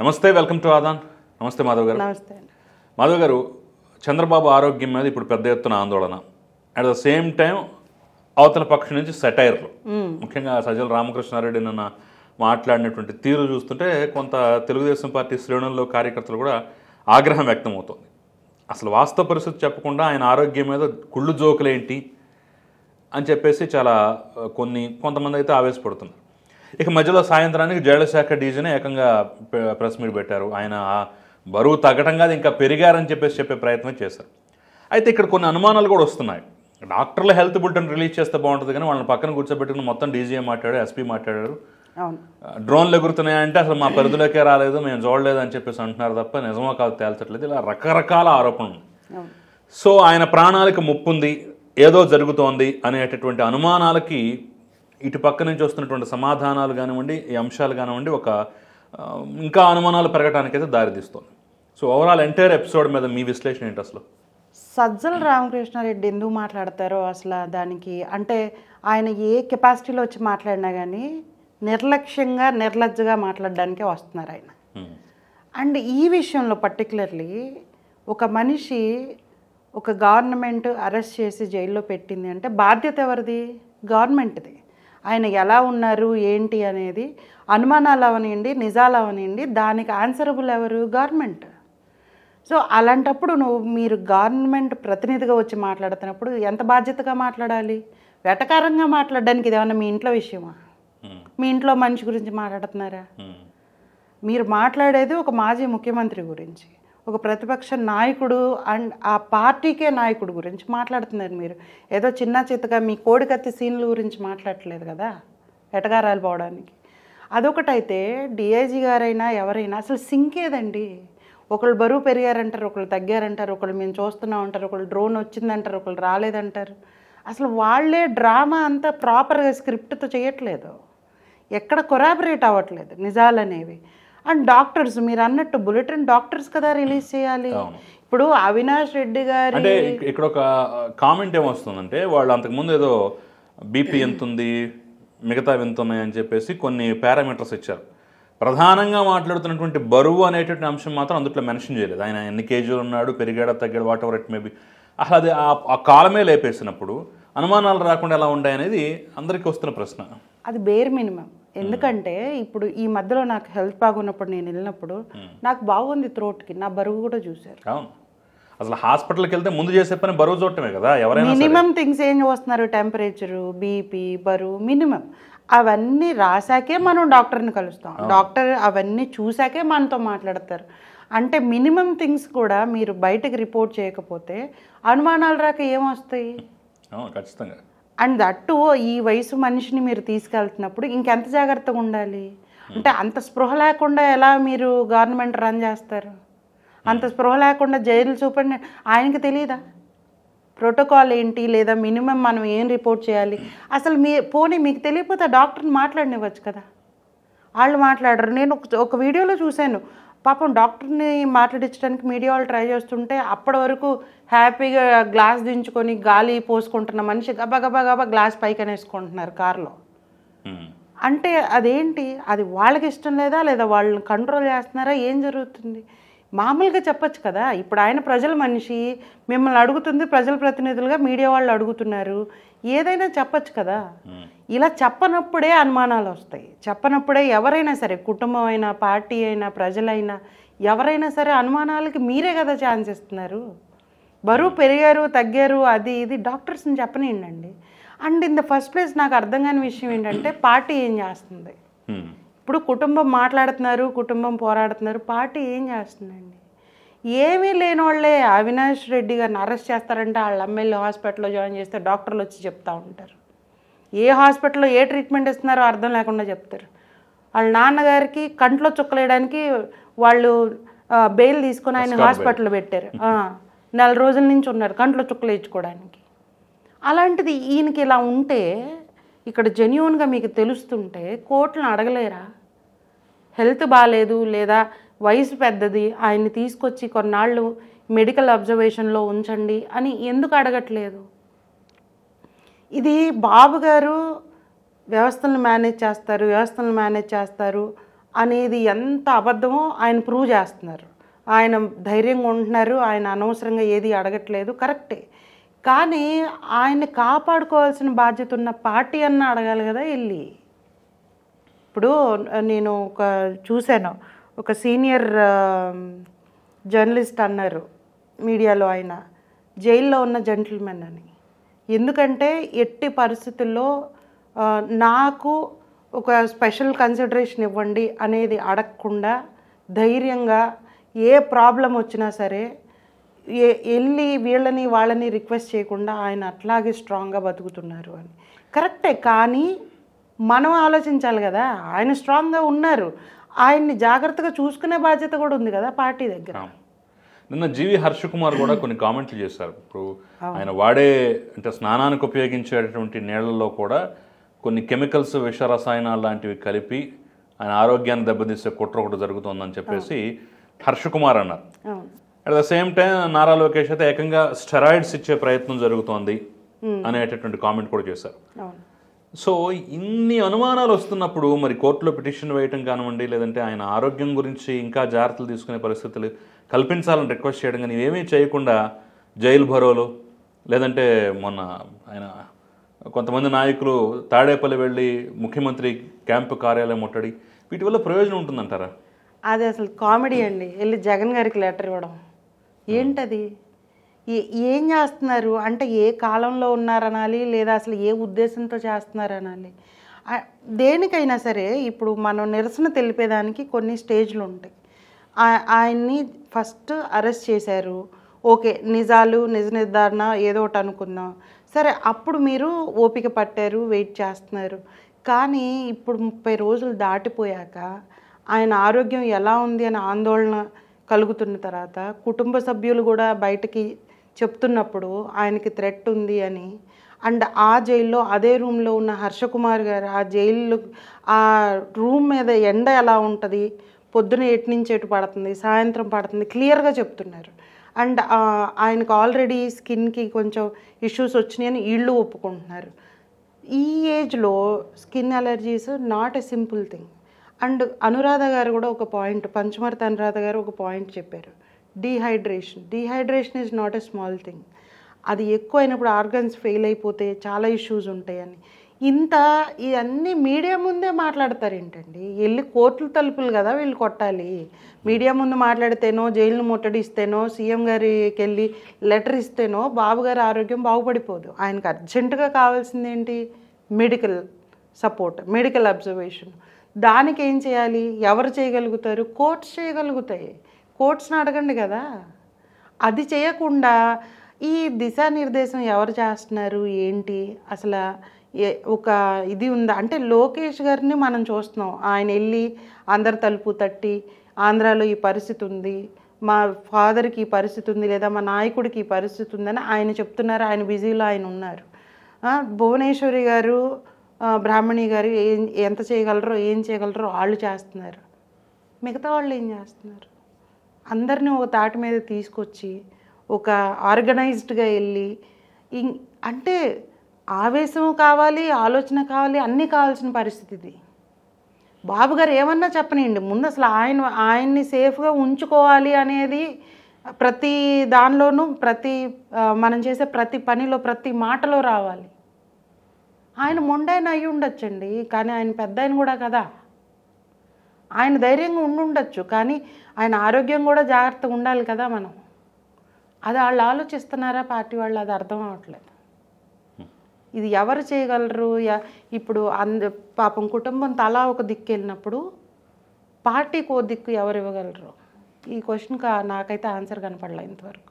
నమస్తే welcome to Aadan. నమస్తే మాధవ్ గారు. నమస్తే మాధవ్ గారు చంద్రబాబు ఆరోగ్యం మీద ఇప్పుడు పెద్ద ఎత్తున ఆందోళన. అట్ ద సేమ్ టైం అవతల పక్షం నుంచి సెటైర్లు. ముఖ్యంగా సజ్జల రామకృష్ణారెడ్డి నిన్న మాట్లాడినటువంటి తీరు చూస్తుంటే కొంత తెలుగుదేశం పార్టీ శ్రేణుల్లో కార్యకర్తలు కూడా ఆగ్రహం వ్యక్తమవుతోంది. అసలు వాస్తవ పరిస్థితి చెప్పకుండా ఆయన ఆరోగ్యం మీద కుళ్ళు జోకులేంటి అని చెప్పేసి చాలా కొన్ని కొంతమంది అయితే ఆవేశపడుతున్నారు. ఇక మధ్యలో సాయంత్రానికి జైళ్ళ శాఖ డీజీనే ఏకంగా ప్ర- ప్రెస్ మీట్ పెట్టారు. ఆయన ఆ బరువు తగ్గటం కాదు ఇంకా పెరిగారని చెప్పేసి చెప్పే ప్రయత్నం చేశారు. అయితే ఇక్కడ కొన్ని అనుమానాలు కూడా వస్తున్నాయి. డాక్టర్ల హెల్త్ బులెటిన్ రిలీజ్ చేస్తే బాగుంటుంది కానీ వాళ్ళని పక్కన కూర్చోబెట్టుకుని మొత్తం డీజీఏ మాట్లాడారు ఎస్పీ మాట్లాడారు. డ్రోన్లు ఎగురుతున్నాయంటే అసలు మా పరిధిలోకే రాలేదు మేము చూడలేదు అని చెప్పేసి అంటున్నారు తప్ప నిజమో కాదు తేల్చట్లేదు. ఇలా రకరకాల ఆరోపణలు. సో ఆయన ప్రాణాలకు ముప్పుంది ఏదో జరుగుతోంది అనేటటువంటి అనుమానాలకి ఇటు పక్క నుంచి వస్తున్నటువంటి సమాధానాలు కానివ్వండి ఈ అంశాలు కానివ్వండి ఒక ఇంకా అనుమానాలు పెరగడానికైతే దారితీస్తుంది సో ఓవరాల్ ఎంటైర్ ఎపిసోడ్ మీద మీ విశ్లేషణ ఏంటి అసలు? సజ్జల రామకృష్ణారెడ్డి ఎందుకు మాట్లాడతారో అసలు దానికి అంటే ఆయన ఏ కెపాసిటీలో వచ్చి మాట్లాడినా కానీ నిర్లక్ష్యంగా నిర్లజ్జగా మాట్లాడడానికే వస్తున్నారు ఆయన. అండ్ ఈ విషయంలో పర్టికులర్లీ ఒక మనిషి ఒక గవర్నమెంట్ అరెస్ట్ చేసి జైల్లో పెట్టింది అంటే బాధ్యత ఎవరిది? గవర్నమెంట్ది. ఆయన ఎలా ఉన్నారు ఏంటి అనేది అనుమానాలు అవనివ్వండి నిజాలు అవనివ్వండి దానికి ఆన్సరబుల్ ఎవరు? గవర్నమెంట్. సో అలాంటప్పుడు నువ్వు మీరు గవర్నమెంట్ ప్రతినిధిగా వచ్చి మాట్లాడుతున్నప్పుడు ఎంత బాధ్యతగా మాట్లాడాలి? వెటకారంగా మాట్లాడడానికి ఇది ఏమన్నా మీ ఇంట్లో విషయమా? మీ ఇంట్లో మనిషి గురించి మాట్లాడుతున్నారా? మీరు మాట్లాడేది ఒక మాజీ ముఖ్యమంత్రి గురించి. ఒక ప్రతిపక్ష నాయకుడు అండ్ ఆ పార్టీకే నాయకుడు గురించి మాట్లాడుతున్నారు మీరు. ఏదో చిన్న చిత్తగా మీ కోడికత్తి సీన్ల గురించి మాట్లాడట్లేదు కదా ఎటగారాలు పోవడానికి. అదొకటైతే డిఐజీ గారైనా ఎవరైనా అసలు సింకేదండి ఒకళ్ళు బరువు పెరిగారంటారు ఒకళ్ళు తగ్గారంటారు ఒకళ్ళు మేము చూస్తున్నాం అంటారు ఒకళ్ళు డ్రోన్ వచ్చిందంటారు ఒకళ్ళు రాలేదంటారు. అసలు వాళ్ళే డ్రామా అంతా ప్రాపర్గా స్క్రిప్ట్తో చేయట్లేదు. ఎక్కడ కొరాబరేట్ అవ్వట్లేదు నిజాలనేవి. అండ్ డాక్టర్స్ మీరు అన్నట్టు బులెటిన్ డాక్టర్స్ కదా రిలీజ్ చేయాలి. ఇప్పుడు అవినాష్ రెడ్డి గారి అంటే ఇక్- ఇక్కడ ఒక కామెంట్ ఏమొస్తుందంటే వాళ్ళు అంతకుముందు ఏదో బీపీ ఎంత ఉంది మిగతా ఎంత ఉన్నాయి అని చెప్పేసి కొన్ని పారామీటర్స్ ఇచ్చారు. ప్రధానంగా మాట్లాడుతున్నటువంటి బరువు అనేటువంటి అంశం మాత్రం అందుట్లో మెన్షన్ చేయలేదు. ఆయన ఎన్ని కేజీలు ఉన్నాడు పెరిగాడా తగ్గాడు వాట్ ఎవర్ ఇట్ మేబీ అసలు అది ఆ- ఆ కాలమే లేపేసినప్పుడు అనుమానాలు రాకుండా ఎలా ఉంటాయి అనేది అందరికీ వస్తున్న ప్రశ్న. అది బేర్ మినిమం ఎందుకంటే ఇప్పుడు ఈ మధ్యలో నాకు హెల్త్ బాగున్నప్పుడు నేను వెళ్ళినప్పుడు నాకు బాగుంది త్రోట్కి నా బరువు కూడా చూశారు. అసలు హాస్పిటల్కి వెళ్తే ముందు చేసే పని బరువు చూడటమే కదా ఎవరైనా. మినిమం థింగ్స్ ఏం చూస్తున్నారు? టెంపరేచరు బీపీ బరువు మినిమం. అవన్నీ రాసాకే మనం డాక్టర్ని కలుస్తాం. డాక్టర్ అవన్నీ చూసాకే మనతో మాట్లాడతారు. అంటే మినిమం థింగ్స్ కూడా మీరు బయటకు రిపోర్ట్ చేయకపోతే అనుమానాలు రాక ఏమొస్తాయి? ఖచ్చితంగా. అండ్ దట్టు ఈ వయసు మనిషిని మీరు తీసుకెళ్తున్నప్పుడు ఇంకెంత జాగ్రత్తగా ఉండాలి? అంటే అంత స్పృహ లేకుండా ఎలా మీరు గవర్నమెంట్ రన్ చేస్తారు? అంత స్పృహ లేకుండా జైలు చూపండి. ఆయనకి తెలియదా ప్రోటోకాల్ ఏంటి? లేదా మినిమం మనం ఏం రిపోర్ట్ చేయాలి? అసలు మీ పోనీ మీకు తెలియకపోతే డాక్టర్ని మాట్లాడనివ్వచ్చు కదా? వాళ్ళు మాట్లాడరు. నేను ఒక- ఒక వీడియోలో చూశాను. పాపం డాక్టర్ని మాట్లాడించడానికి మీడియా వాళ్ళు ట్రై చేస్తుంటే అప్పటి వరకు హ్యాపీగా గ్లాస్ దించుకొని గాలి పోసుకుంటున్న మనిషి గబా గబా గబా గ్లాస్ పైకి అనేసుకుంటున్నారు కారులో. అంటే అదేంటి? అది వాళ్ళకి ఇష్టం లేదా లేదా వాళ్ళని కంట్రోల్ చేస్తున్నారా? ఏం జరుగుతుంది? మామూలుగా చెప్పొచ్చు కదా. ఇప్పుడు ఆయన ప్రజల మనిషి మిమ్మల్ని అడుగుతుంది ప్రజల ప్రతినిధులుగా మీడియా వాళ్ళు అడుగుతున్నారు. ఏదైనా చెప్పొచ్చు కదా. ఇలా చెప్పనప్పుడే అనుమానాలు వస్తాయి. చెప్పనప్పుడే ఎవరైనా సరే కుటుంబం అయినా పార్టీ అయినా ప్రజలైనా ఎవరైనా సరే అనుమానాలకి మీరే కదా ఛాన్స్ ఇస్తున్నారు. బరువు పెరిగారు తగ్గారు అది ఇది డాక్టర్స్ని చెప్పనియండి. And in the first place నాకు అర్థం కాని విషయం ఏంటంటే పార్టీ ఏం చేస్తుంది. ఇప్పుడు కుటుంబం మాట్లాడుతున్నారు కుటుంబం పోరాడుతున్నారు పార్టీ ఏం చేస్తుందండి? ఏమీ లేని వాళ్ళే అవినాష్ రెడ్డి గారిని అరెస్ట్ చేస్తారంటే వాళ్ళ ఎమ్మెల్యే హాస్పిటల్లో జాయిన్ చేస్తే డాక్టర్లు వచ్చి చెప్తా ఉంటారు. ఏ హాస్పిటల్లో ఏ ట్రీట్మెంట్ ఇస్తున్నారో అర్థం లేకుండా చెప్తారు. వాళ్ళ నాన్నగారికి కంట్లో చుక్కలేయడానికి వాళ్ళు బెయిల్ తీసుకొని ఆయన హాస్పిటల్ పెట్టారు. నెల రోజుల నుంచి ఉన్నారు కంట్లో చుక్కలు ఇచ్చుకోవడానికి అలాంటిది ఈయనకి ఇలా ఉంటే ఇక్కడ జెన్యున్గా మీకు తెలుస్తుంటే కోర్టులను అడగలేరా? హెల్త్ బాగాలేదు లేదా వయసు పెద్దది ఆయన్ని తీసుకొచ్చి కొన్నాళ్ళు మెడికల్ అబ్జర్వేషన్లో ఉంచండి అని ఎందుకు అడగట్లేదు? ఇది బాబు గారు వ్యవస్థలను మేనేజ్ చేస్తారు వ్యవస్థలను మేనేజ్ చేస్తారు అనేది ఎంత అబద్ధమో ఆయన ప్రూవ్ చేస్తున్నారు. ఆయన ధైర్యంగా ఉంటున్నారు ఆయన అనవసరంగా ఏది అడగట్లేదు కరెక్టే. కానీ ఆయన్ని కాపాడుకోవాల్సిన బాధ్యత ఉన్న పార్టీ అన్న అడగాలి కదా వెళ్ళి ఇప్పుడు నేను ఒక చూశాను. ఒక సీనియర్ జర్నలిస్ట్ అన్నారు మీడియాలో ఆయన. జైల్లో ఉన్న జెంటిల్మెన్ అని. ఎందుకంటే ఎట్టి పరిస్థితుల్లో నాకు ఒక స్పెషల్ కన్సిడరేషన్ ఇవ్వండి అనేది అడగకుండా ధైర్యంగా ఏ ప్రాబ్లం వచ్చినా సరే ఏ వెళ్ళి వీళ్ళని వాళ్ళని రిక్వెస్ట్ చేయకుండా ఆయన అట్లాగే స్ట్రాంగ్గా బతుకుతున్నారు అని. కరెక్టే కానీ మనం ఆలోచించాలి కదా. ఆయన స్ట్రాంగ్గా ఉన్నారు. ఆయన్ని జాగ్రత్తగా చూసుకునే బాధ్యత కూడా ఉంది కదా పార్టీ దగ్గర. నిన్న జీవి హర్ష కుమార్ కూడా కొన్ని కామెంట్లు చేశారు. ఇప్పుడు ఆయన వాడే అంటే స్నానానికి ఉపయోగించేటటువంటి నీళ్ళల్లో కూడా కొన్ని కెమికల్స్ విష రసాయనాలు లాంటివి కలిపి ఆయన ఆరోగ్యాన్ని దెబ్బతీసే కుట్ర ఒకటి జరుగుతోందని చెప్పేసి హర్ష కుమార్ అన్నారు. At the same time Nara Lokesh అయితే ఏకంగా స్టెరాయిడ్స్ ఇచ్చే ప్రయత్నం జరుగుతోంది అనేటటువంటి కామెంట్ కూడా చేశారు. సో ఇన్ని అనుమానాలు వస్తున్నప్పుడు మరి కోర్టులో పిటిషన్ వేయటం కానివ్వండి లేదంటే ఆయన ఆరోగ్యం గురించి ఇంకా జాగ్రత్తలు తీసుకునే పరిస్థితులు కల్పించాలని రిక్వెస్ట్ చేయడం కానీ ఇవేమీ చేయకుండా జైలు భరోలు లేదంటే మొన్న ఆయన కొంతమంది నాయకులు తాడేపల్లి వెళ్ళి ముఖ్యమంత్రి క్యాంపు కార్యాలయం ముట్టడి వీటి వల్ల ప్రయోజనం ఉంటుందంటారా? అది అసలు కామెడీ అండి. వెళ్ళి జగన్ గారికి లెటర్ ఇవ్వడం. ఏంటది? ఏ ఏం చేస్తున్నారు? అంటే ఏ కాలంలో ఉన్నారనాలి? లేదా అసలు ఏ ఉద్దేశంతో చేస్తున్నారనాలి? దేనికైనా సరే ఇప్పుడు మనం నిరసన తెలిపేదానికి కొన్ని స్టేజ్లు ఉంటాయి. ఆ- ఆయన్ని ఫస్ట్ అరెస్ట్ చేశారు. ఓకే నిజాలు నిజ నిర్ధారణ ఏదో ఒకటి అనుకుందాం. సరే అప్పుడు మీరు ఓపిక పట్టారు వెయిట్ చేస్తున్నారు. కానీ ఇప్పుడు ముప్పై రోజులు దాటిపోయాక ఆయన ఆరోగ్యం ఎలా ఉంది అని ఆందోళన కలుగుతున్న తర్వాత కుటుంబ సభ్యులు కూడా బయటకి చెప్తున్నప్పుడు ఆయనకి థ్రెట్ ఉంది అని. అండ్ ఆ జైల్లో అదే రూమ్లో ఉన్న హర్షకుమార్ గారు ఆ జైలు ఆ రూమ్ మీద ఎండ ఎలా ఉంటుంది? పొద్దున ఎటు నుంచి ఎటు పడుతుంది? సాయంత్రం పడుతుంది? క్లియర్గా చెప్తున్నారు. అండ్ ఆయనకు ఆల్రెడీ స్కిన్కి కొంచెం ఇష్యూస్ వచ్చినాయని వీళ్ళు ఒప్పుకుంటున్నారు. ఈ ఏజ్లో skin allergies not a simple thing and Anuradha garu కూడా ఒక పాయింట్ పంచమర్త అనురాధ గారు ఒక పాయింట్ చెప్పారు. Dehydration dehydration is not a small thing అది ఎక్కువ అయినప్పుడు ఆర్గన్స్ ఫెయిల్ అయిపోతే చాలా ఇష్యూస్ ఉంటాయని. ఇంత ఇవన్నీ మీడియా ముందే మాట్లాడతారు ఏంటండి? వెళ్ళి కోర్టుల తలుపులు కదా వీళ్ళు కొట్టాలి. మీడియా ముందు మాట్లాడితేనో జైలును ముట్టడిస్తేనో సీఎం గారికి వెళ్ళి లెటర్ ఇస్తేనో బాబు గారి ఆరోగ్యం బాగుపడిపోదు. ఆయనకు అర్జెంటుగా కావాల్సింది ఏంటి? Medical support medical observation. దానికి ఏం చేయాలి? ఎవరు చేయగలుగుతారు? కోర్ట్స్ చేయగలుగుతాయి. కోర్ట్స్ని అడగండి కదా. అది చేయకుండా ఈ దిశానిర్దేశం ఎవరు చేస్తున్నారు? ఏంటి? అసలు ఏ- ఒక ఇది ఉందా? అంటే లోకేష్ గారిని మనం చూస్తున్నాం. ఆయన వెళ్ళి అందరి తలుపు తట్టి ఆంధ్రాలో ఈ పరిస్థితి ఉంది. మా ఫాదర్కి ఈ పరిస్థితి ఉంది లేదా మా నాయకుడికి ఈ పరిస్థితి ఉందని ఆయన చెప్తున్నారు. ఆయన బిజీలో ఆయన ఉన్నారు. భువనేశ్వరి గారు బ్రాహ్మణి గారు ఏం ఎంత చేయగలరో ఏం చేయగలరో వాళ్ళు చేస్తున్నారు. మిగతా వాళ్ళు ఏం చేస్తున్నారు? అందరినీ ఒక తాటి మీద తీసుకొచ్చి ఒక ఆర్గనైజ్డ్గా వెళ్ళి ఇం అంటే ఆవేశం కావాలి ఆలోచన కావాలి అన్నీ కావాల్సిన పరిస్థితి ఇది. బాబు గారు ఏమన్నా చెప్పనియండి ముందు అసలు ఆయన ఆయన్ని సేఫ్గా ఉంచుకోవాలి అనేది ప్రతి దానిలోనూ ప్రతి మనం చేసే ప్రతి పనిలో ప్రతి మాటలో రావాలి. ఆయన మొండైన అయి ఉండొచ్చండి కానీ ఆయన పెద్ద ఆయన కూడా కదా. ఆయన ధైర్యంగా ఉండుండొచ్చు కానీ ఆయన ఆరోగ్యం కూడా జాగ్రత్తగా ఉండాలి కదా మనం. అది వాళ్ళు ఆలోచిస్తున్నారా? పార్టీ వాళ్ళు అది అర్థం అవ్వట్లేదు. ఇది ఎవరు చేయగలరు? యా- ఇప్పుడు అంద పాపం కుటుంబం తలా ఒక దిక్కు వెళ్ళినప్పుడు పార్టీకి ఓ దిక్కు ఎవరు ఇవ్వగలరు? ఈ క్వశ్చన్కి నాకైతే ఆన్సర్ కనపడలే ఇంతవరకు.